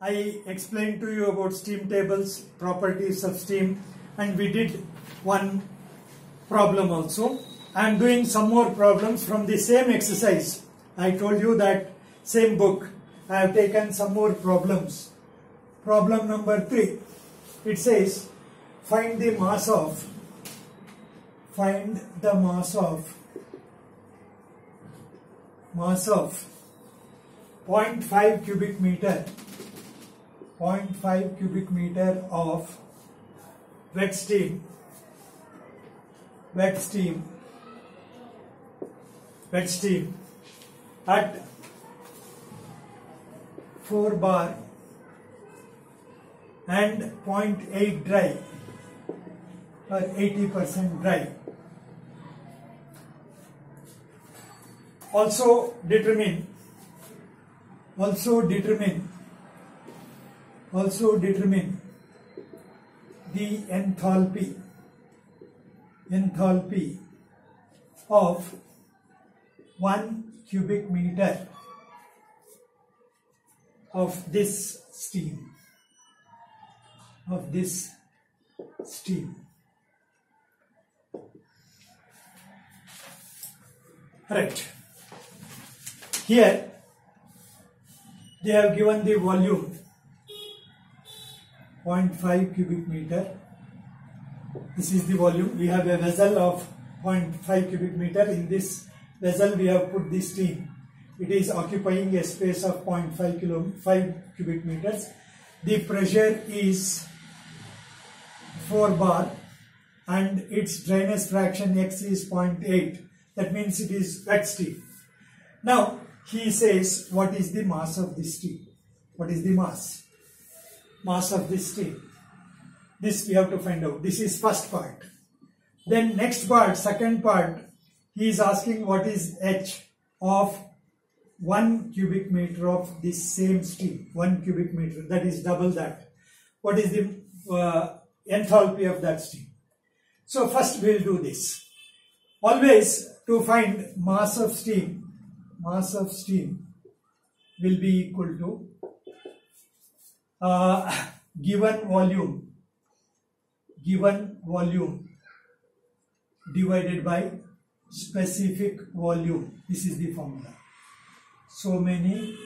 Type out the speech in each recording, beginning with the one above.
I explained to you about steam tables, properties of steam and we did one problem also. I am doing some more problems from the same exercise. I told you that same book. I have taken some more problems. Problem number 3. It says find the mass of find the mass of mass of 0.5 cubic meter 0.5 cubic meter of wet steam wet steam wet steam at 4 bar and 0.8 dry or 80% dry. Also determine also determine also determine the enthalpy enthalpy of 1 cubic meter of this steam of this steam. Right here they have given the volume 0.5 cubic meter. This is the volume. We have a vessel of 0.5 cubic meter. In this vessel, we have put the steam. It is occupying a space of 0.5 kilo, 5 cubic meters. The pressure is 4 bar and its dryness fraction X is 0.8. That means it is wet steam. Now, he says, what is the mass of this steam? What is the mass? Mass of this steam. This we have to find out. This is first part. Then next part, second part, he is asking what is H of 1 cubic meter of this same steam. 1 cubic meter, that is double that. What is the uh, enthalpy of that steam? So first we will do this. Always to find mass of steam, mass of steam will be equal to uh, given volume, given volume divided by specific volume. This is the formula. So many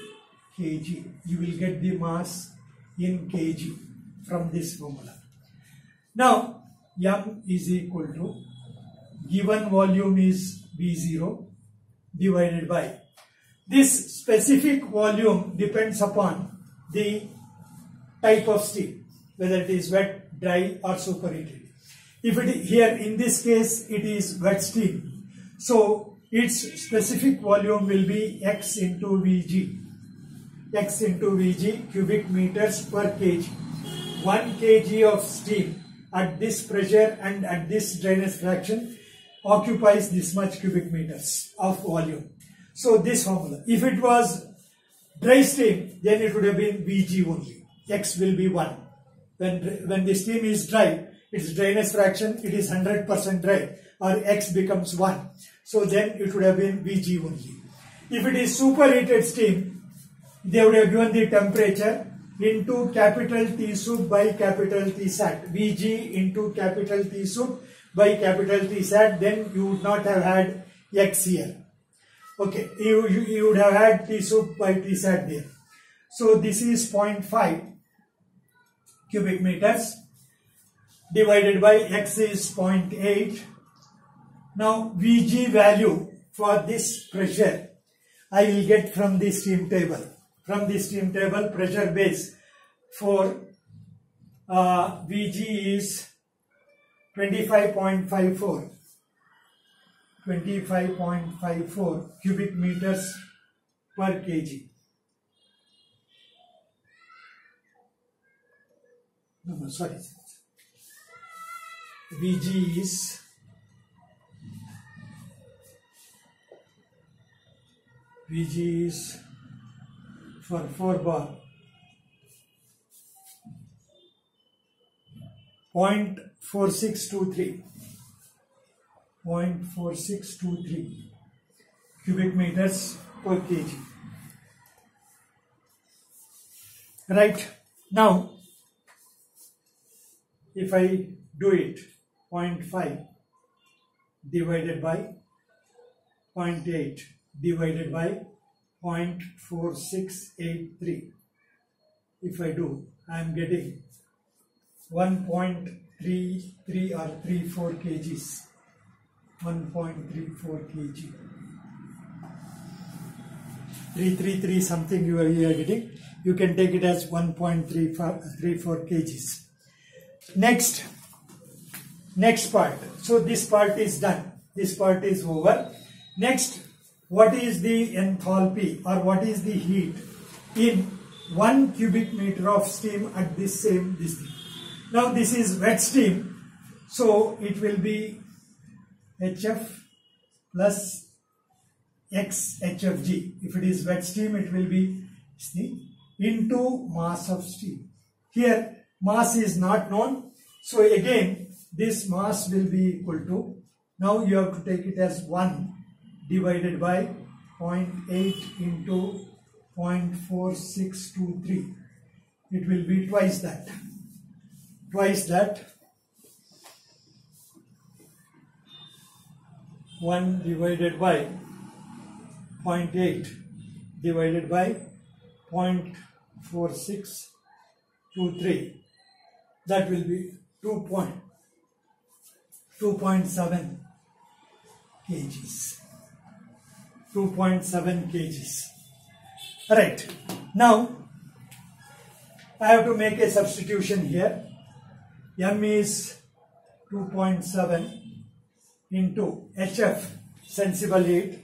kg. You will get the mass in kg from this formula. Now, m is equal to given volume is V0 divided by this specific volume depends upon the type of steam whether it is wet, dry or superheated. If it here in this case it is wet steam so its specific volume will be x into Vg x into Vg cubic meters per kg 1 kg of steam at this pressure and at this dryness fraction occupies this much cubic meters of volume. So this formula, if it was dry steam, then it would have been Vg only. X will be 1. When, when the steam is dry, its dryness fraction, it is 100% dry or X becomes 1. So then it would have been Vg only. If it is superheated steam, they would have given the temperature into capital T sub by capital T sat. Vg into capital T sub by capital T sat, then you would not have had X here. Okay, you, you, you would have had T sub by T sat there. So this is 0.5 cubic meters divided by X is 0.8. Now Vg value for this pressure I will get from the steam table. From the steam table pressure base for uh, Vg is 25.54 25.54 cubic meters per kg. No, no, sorry. Vg is Vg is for 4 bar. 0.4623 0.4623 cubic meters per kg. Right. Now if I do it 0.5 divided by 0.8 divided by 0.4683 if I do I am getting 1.33 or 34 kgs. 1.34 kg. 333 something you are, getting. You can take it as 1.34 kgs next. Next part. So this part is done. This part is over. Next what is the enthalpy or what is the heat in 1 cubic meter of steam at this same thing now this is wet steam. So it will be hf plus x hfg if it is wet steam it will be steam into mass of steam. Here mass is not known. So again, this mass will be equal to, now you have to take it as 1 divided by 0.8 into 0.4623. It will be twice that. Twice that. 1 divided by 0.8 divided by 0.4623 that will be 2 point, 2.7 kgs. 2.7 kgs. Right. Now I have to make a substitution here. M is 2.7 into HF sensible heat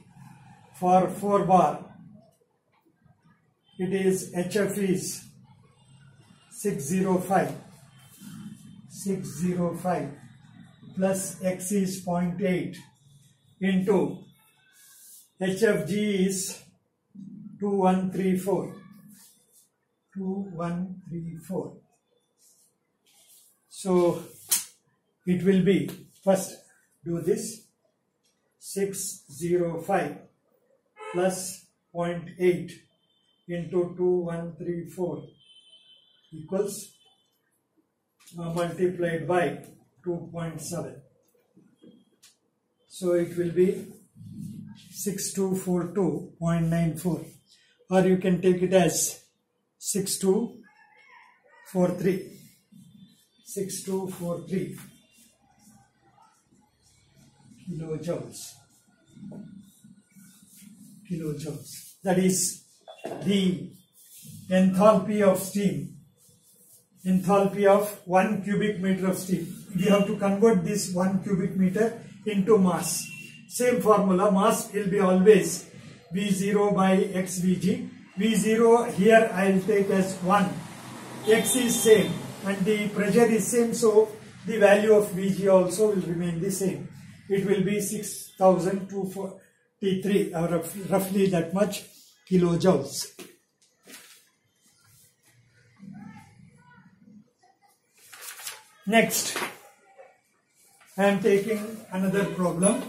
for 4 bar. It is HF is 605 605 plus x is 0.8 into HFG is 2134 2134 so it will be first do this 605 plus 0.8 into 2134 equals multiplied by 2.7. So it will be 6242.94 or you can take it as 6243. 6243 kilojoules. Kilojoules. That is the enthalpy of steam enthalpy of 1 cubic meter of steam. We have to convert this 1 cubic meter into mass. Same formula, mass will be always V0 by XVG. V0 here I will take as 1. X is same and the pressure is same so the value of Vg also will remain the same. It will be 6243 uh, or roughly that much kilojoules. Next, I am taking another problem.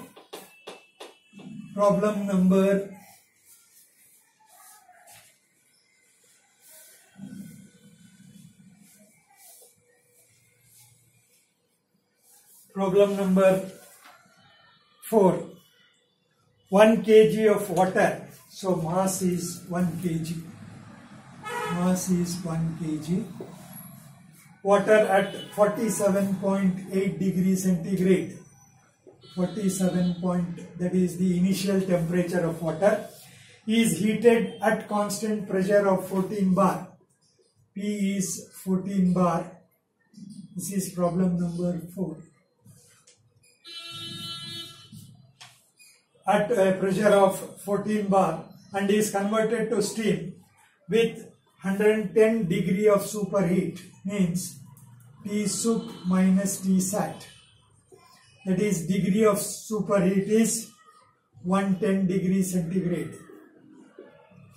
Problem number problem number 4 1 kg of water. So mass is 1 kg. Mass is 1 kg water at 47.8 degree centigrade. 47 point that is the initial temperature of water is heated at constant pressure of 14 bar. P is 14 bar. This is problem number 4 at a pressure of 14 bar and is converted to steam with 110 degree of superheat means T sup minus T sat. That is degree of superheat is 110 degree centigrade.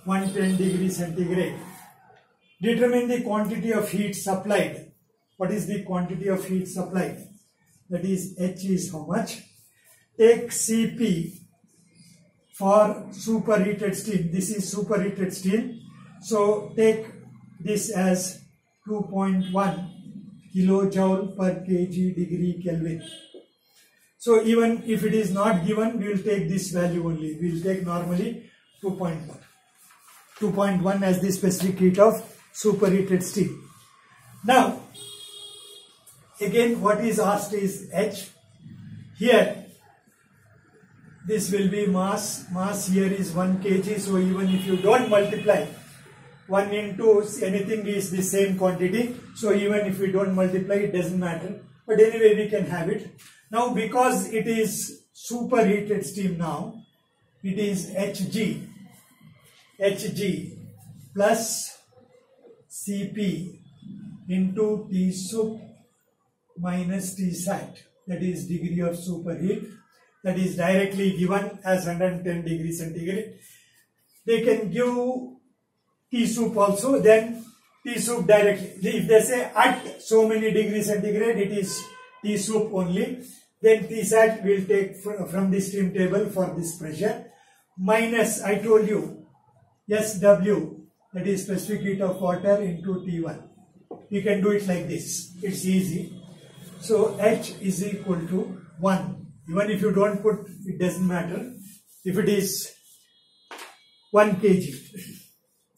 110 degree centigrade. Determine the quantity of heat supplied. What is the quantity of heat supplied? That is H is how much? Take Cp for superheated steam. This is superheated steam. So take this as 2.1 kilojoule per kg degree Kelvin. So even if it is not given, we will take this value only. We will take normally 2.1. 2.1 as the specific heat of superheated steam. Now, again what is asked is H. Here, this will be mass. Mass here is 1 kg. So even if you don't multiply, 1 into anything is the same quantity. So even if we don't multiply, it doesn't matter. But anyway, we can have it. Now because it is superheated steam now, it is Hg. Hg plus Cp into T sup minus T sat that is degree of superheat that is directly given as 110 degree centigrade. They can give T sup also then T sup directly. If they say at so many degree centigrade it is T sup only then T sat will take from the steam table for this pressure minus I told you SW that is specific heat of water into T1. You can do it like this. It's easy. So H is equal to 1. Even if you don't put, it doesn't matter. If it is 1 kg,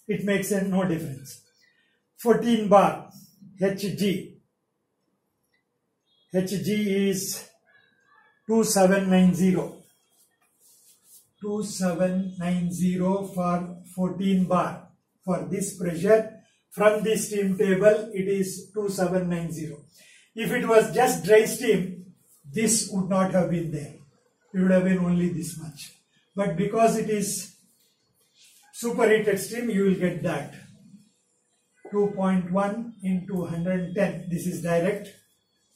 it makes no difference. 14 bar Hg. Hg is 2790. 2790 for 14 bar. For this pressure, from the steam table, it is 2790. If it was just dry steam, this would not have been there. It would have been only this much. But because it is superheated steam, you will get that. 2.1 into 110, this is direct,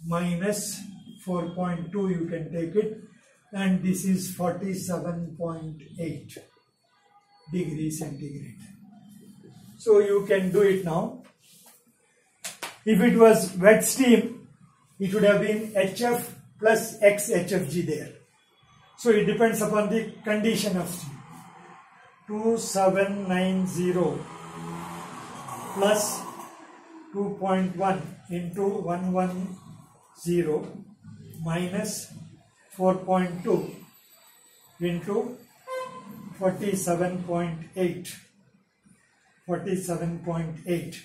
minus 4.2, you can take it, and this is 47.8 degrees centigrade. So you can do it now. If it was wet steam, it would have been HF plus X HFG there. So it depends upon the condition of steam. 2790 plus 2.1 into 110 minus 4.2 into 47.8 47.8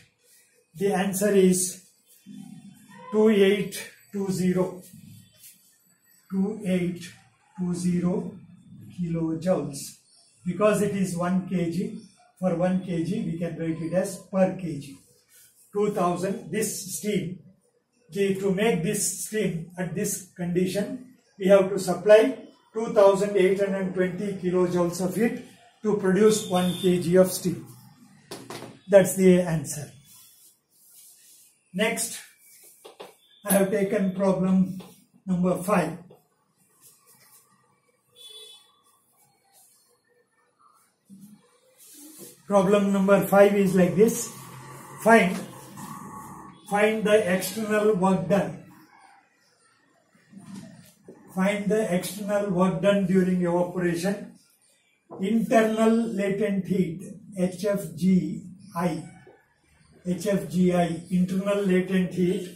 the answer is 2820 2820 kilojoules because it is 1 kg for 1 kg we can write it as per kg. 2000 this steam. The, to make this steam at this condition we have to supply 2820 kilojoules of heat to produce 1 kg of steam. That's the answer. Next I have taken problem number 5 problem number 5 is like this. Find find the external work done. Find the external work done during evaporation. Internal latent heat HFGI HFGI internal latent heat.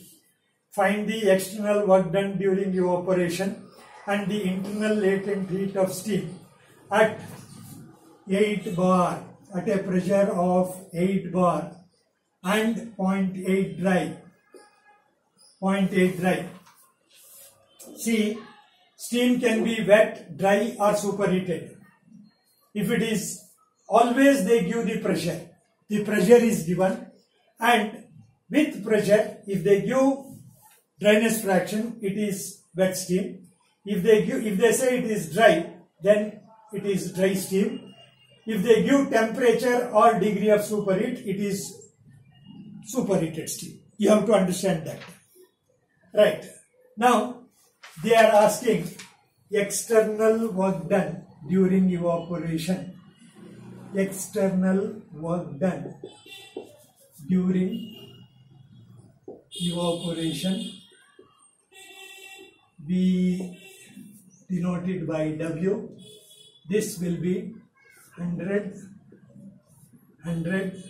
Find the external work done during evaporation and the internal latent heat of steam at 8 bar at a pressure of 8 bar and 0.8 dry 0.8 dry see steam can be wet dry or superheated. If it is always they give the pressure. The pressure is given and with pressure if they give dryness fraction it is wet steam. If they give if they say it is dry then it is dry steam if they give temperature or degree of superheat it is superheated steam you have to understand that. Right. Now they are asking external work done during evaporation. External work done during evaporation be denoted by W. This will be 100, 100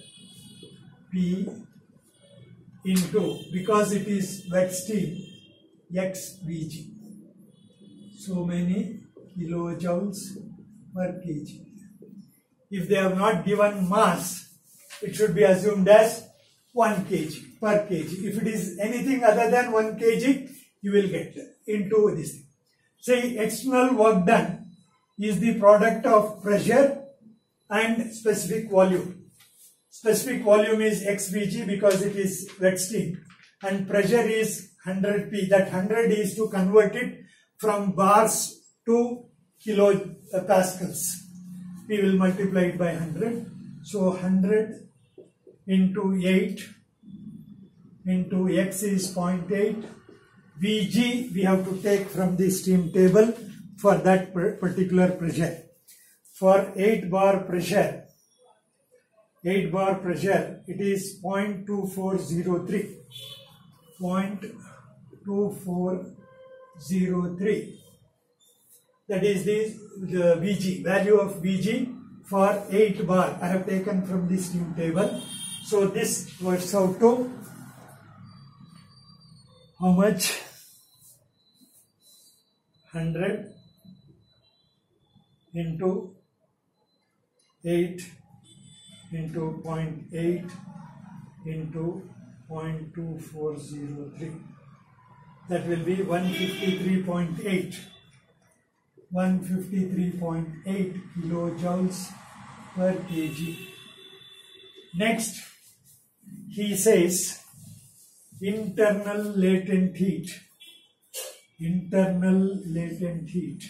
P into, because it is wet steam, XVG. So many kilojoules per kg. If they have not given mass, it should be assumed as 1 kg per kg. If it is anything other than 1 kg, you will get into this. thing. Say external work done is the product of pressure and specific volume. Specific volume is XVG because it is wet steam and pressure is 100 P. That 100 is to convert it from bars to kilopascals. We will multiply it by 100. So 100 into 8 into X is 0.8. Vg we have to take from the steam table for that particular pressure. For 8 bar pressure, 8 bar pressure, it is 0.2403. 0.2403. That is the, the Vg, value of Vg for 8 bar. I have taken from this new table. So this works out to how much? 100 into 8 into 0.8 into 0.2403 that will be 153.8 153.8 kilojoules per kg. Next he says internal latent heat. Internal latent heat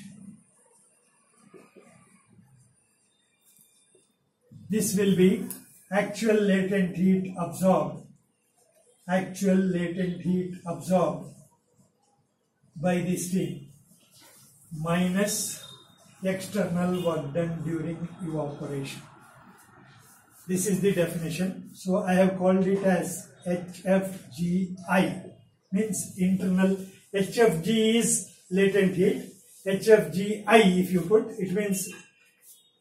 This will be actual latent heat absorbed. Actual latent heat absorbed by the steam minus external work done during evaporation. This is the definition. So I have called it as HFGI means internal HFG is latent heat. HFGI if you put it means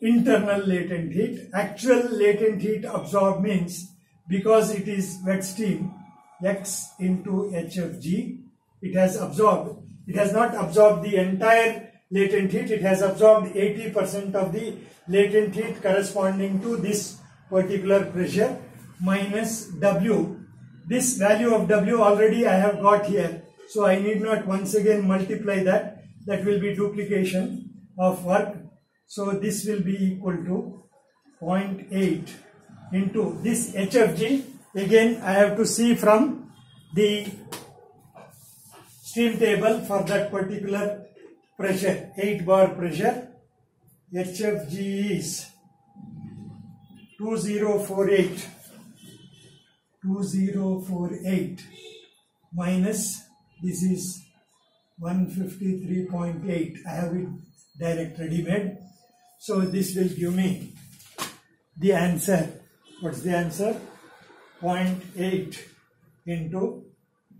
internal latent heat. Actual latent heat absorbed means because it is wet steam X into HFG it has absorbed. It has not absorbed the entire latent heat. It has absorbed 80% of the latent heat corresponding to this particular pressure minus W. This value of W already I have got here. So I need not once again multiply that. That will be duplication of work so this will be equal to 0.8 into this HFG. Again, I have to see from the steam table for that particular pressure, 8 bar pressure. HFG is 2048. 2048 minus this is 153.8. I have it direct ready made. So this will give me the answer. What's the answer? 0.8 into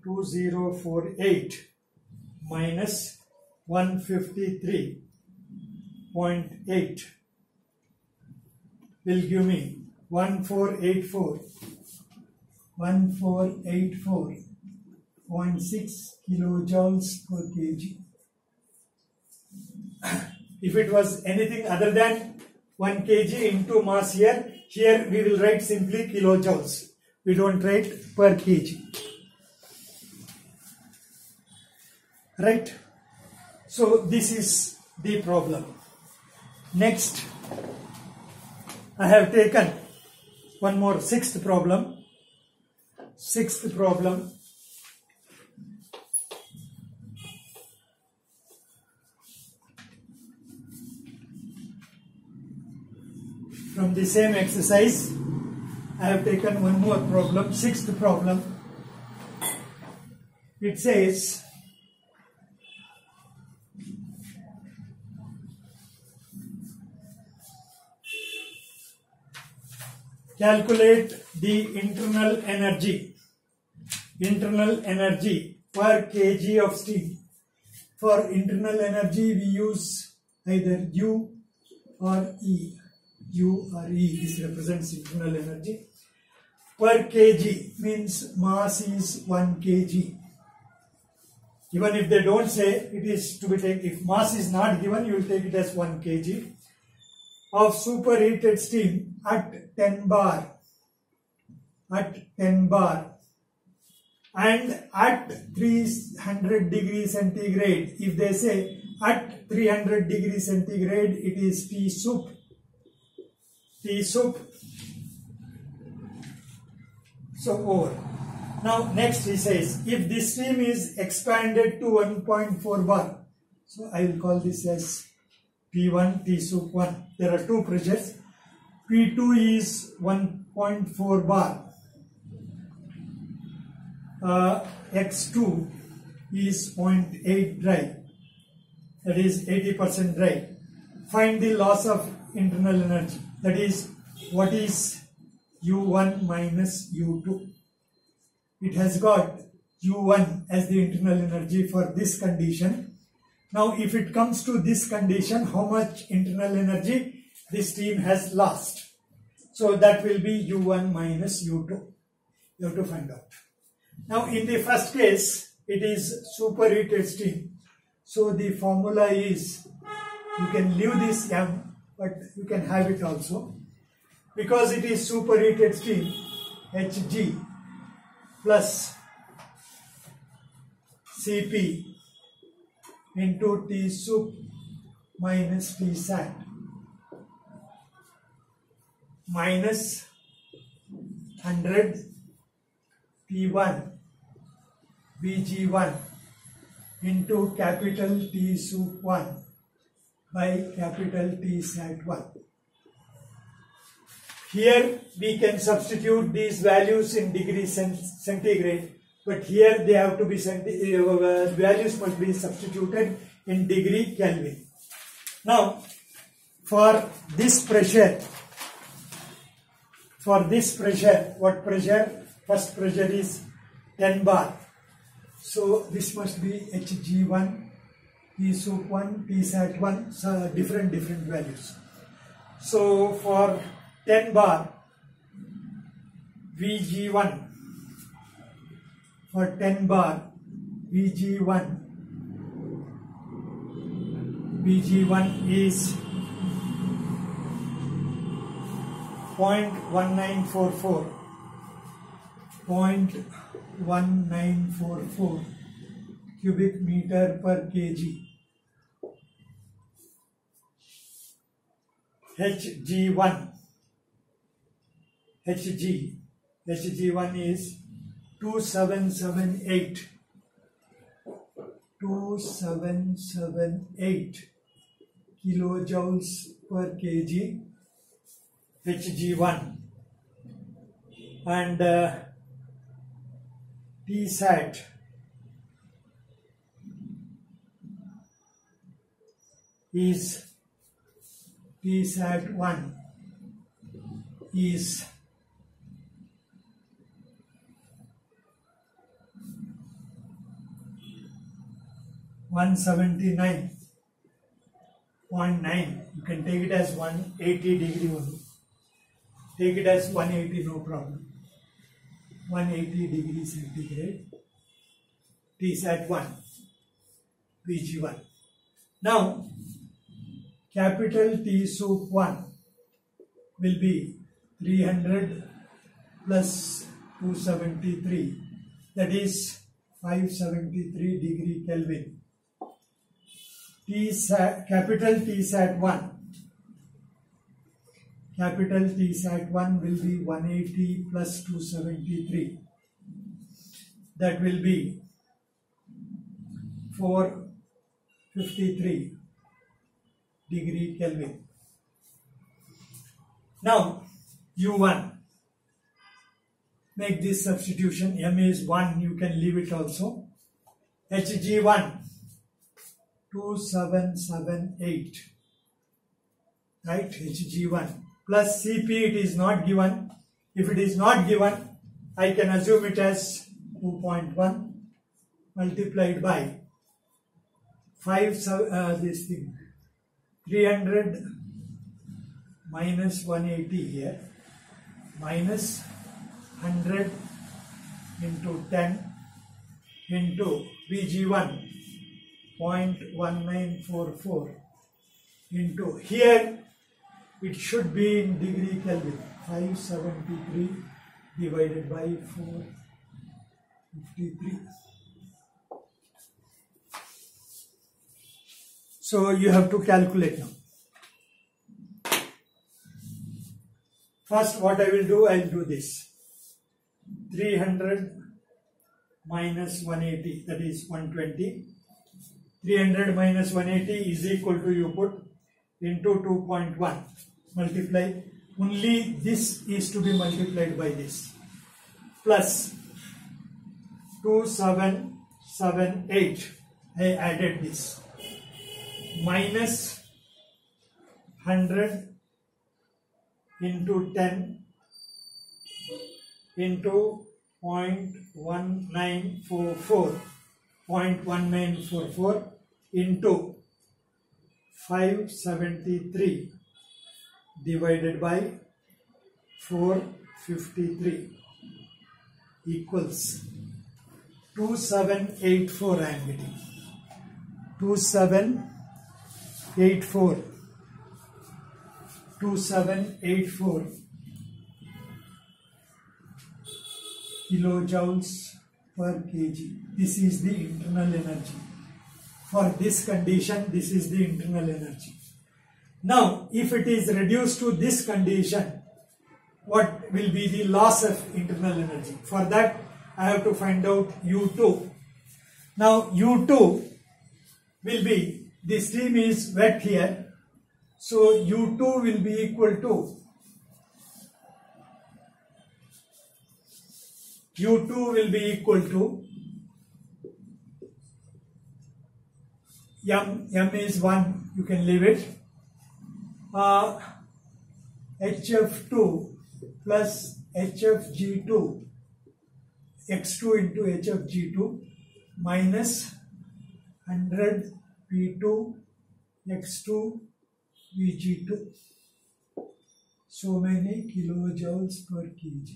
2048 minus 153.8 will give me 1484 1484.6 kilojoules per kg if it was anything other than 1 kg into mass here, here we will write simply kilojoules. We don't write per kg. Right? So this is the problem. Next, I have taken one more sixth problem. Sixth problem From the same exercise, I have taken one more problem, sixth problem. It says, calculate the internal energy, internal energy per kg of steam. For internal energy, we use either U or E. U or E. This represents internal energy. per kg means mass is 1 kg. Even if they don't say it is to be taken, if mass is not given, you will take it as 1 kg of superheated steam at 10 bar at 10 bar and at 300 degree centigrade if they say at 300 degree centigrade it is T sup T sup. So over. Now next he says if this stream is expanded to 1.4 bar so I will call this as P1 T sup 1 there are two pressures. P2 is 1.4 bar. Uh, x2 is 0.8 dry. That is 80% dry. Find the loss of internal energy that is what is u1 minus u2 it has got u1 as the internal energy for this condition. Now if it comes to this condition how much internal energy this team has lost? So that will be u1 minus u2 you have to find out. Now in the first case, it is superheated steam. So the formula is, you can leave this m, but you can have it also. Because it is superheated steam, Hg plus Cp into T sup minus T sat minus 100 P1 Vg1 into capital T sup 1 by capital T sat 1. Here we can substitute these values in degree centigrade but here they have to be uh, values must be substituted in degree Kelvin. Now for this pressure for this pressure what pressure first pressure is 10 bar so this must be Hg1, P sup 1, P sat 1, so different different values. So for 10 bar, Vg1, for 10 bar, Vg1, Vg1 is 0.1944, 1944 cubic meter per kg. Hg1 Hg Hg1 is 2778 2778 kilojoules per kg Hg1 and uh, Tsat is Tsat 1 is one seventy nine point nine. You can take it as one eighty degree only. Take it as one eighty, no problem. 180 degree centigrade Tsat 1 Pg1. Now capital T sup 1 will be 300 plus 273 that is 573 degree Kelvin. T sat, capital T sat 1 capital T sat 1 will be 180 plus 273 that will be 453 degree Kelvin. Now U1 make this substitution. M is 1 you can leave it also. Hg1 2778 right? Hg1 plus Cp it is not given. If it is not given, I can assume it as 2.1 multiplied by 5 uh, this thing 300 minus 180 here minus 100 into 10 into VG1 0.1944 into here. It should be in degree Kelvin 573 divided by 453 so you have to calculate now. First what I will do I will do this. 300 minus 180 that is 120 300 minus 180 is equal to you put into 2.1 multiply. Only this is to be multiplied by this. Plus 2778 I added this minus 100 into 10 into 0.1944 0.1944 into 573 divided by 453 equals 2784 I am getting 2784 2784 kilojoules per kg. This is the internal energy. For this condition this is the internal energy. Now if it is reduced to this condition what will be the loss of internal energy? For that I have to find out U2 now U2 will be the stream is wet here so U2 will be equal to U2 will be equal to M, M is 1, you can leave it. Uh, HF2 plus HFG2, X2 into HFG2 minus 100 P2 X2 VG2. So many kilojoules per kg.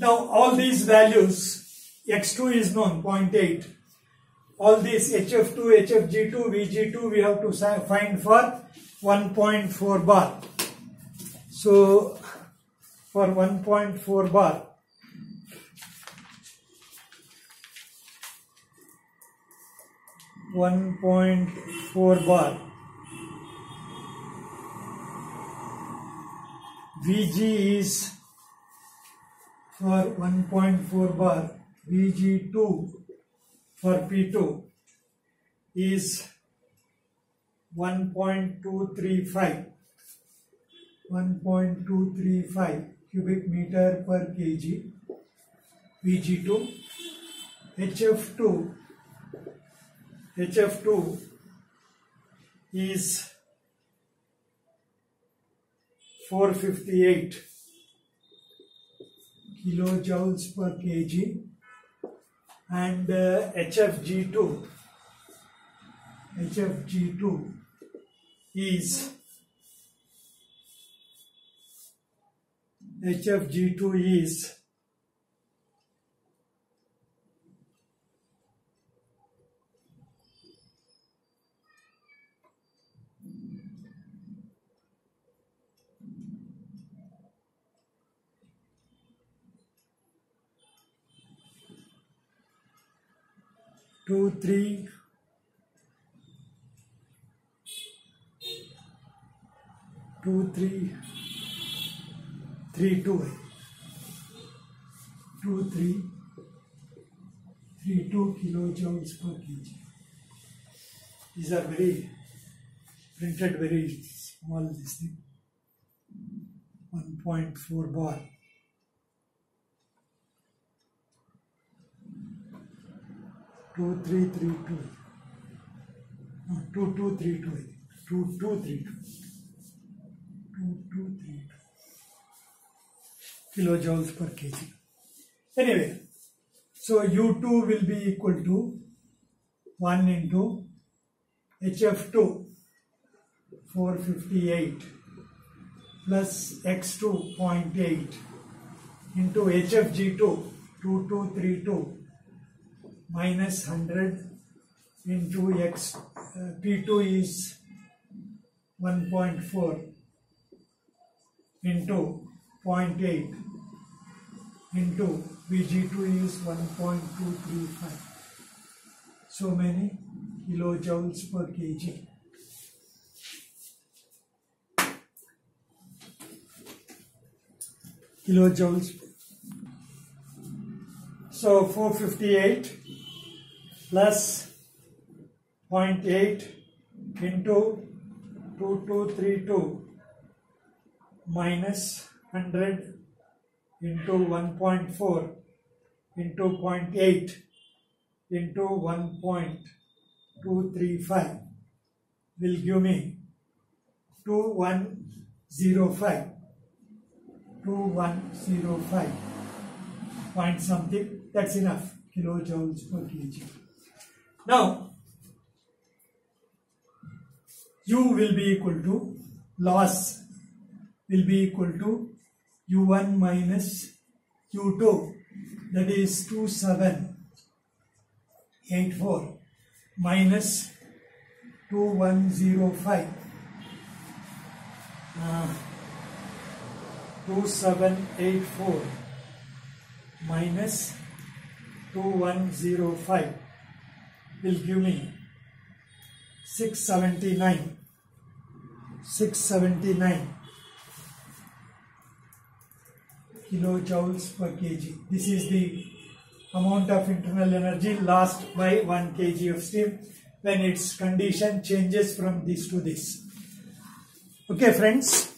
Now all these values, X2 is known 0.8, all these HF2, HFG2, VG2 we have to find for 1.4 bar. So for 1.4 bar, one point four bar VG is for 1.4 bar VG2 for P2 is 1.235 1.235 cubic meter per kg Vg2 HF2 HF2 is 458 kilojoules per kg and uh, HFG2 HFG2 is HFG2 is two, three, two, three, three, two, two, three, three, two kilojoules per kg. These are very printed very small this thing. 1.4 bar. Two three three two. No, two two three two. I think. Two two three two. Two two three two. Kilojoules per kg. Anyway, so U2 will be equal to 1 into HF2 458 plus X2 0.8 into HFG2 2232 minus 100 into X uh, P2 is 1.4 into 0.8 into Vg2 is 1.235 so many kilojoules per kg kilojoules. So 458 plus 0.8 into 2232 minus 100 into 1.4 into 0.8 into 1.235 will give me 2105 2105 point something that's enough. Kilojoules per kg now u will be equal to loss will be equal to u1 minus u2 that is 2784 minus 2105 uh, 2784 minus 2105 will give me 679 679 kilojoules per kg. This is the amount of internal energy lost by 1 kg of steam when its condition changes from this to this. Okay friends,